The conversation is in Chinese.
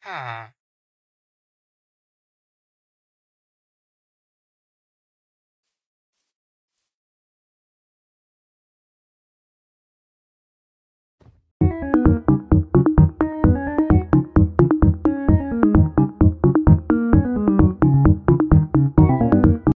啊。